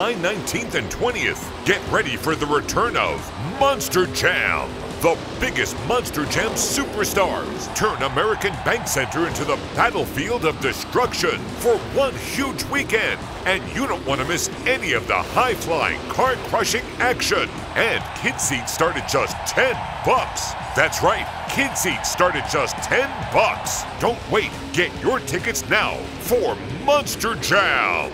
July 19th and 20th, get ready for the return of Monster Jam. The biggest Monster Jam superstars turn American Bank Center into the battlefield of destruction for one huge weekend. And you don't want to miss any of the high flying, car crushing action. And kid seats start at just 10 bucks. That's right, kid seats start at just 10 bucks. Don't wait, get your tickets now for Monster Jam.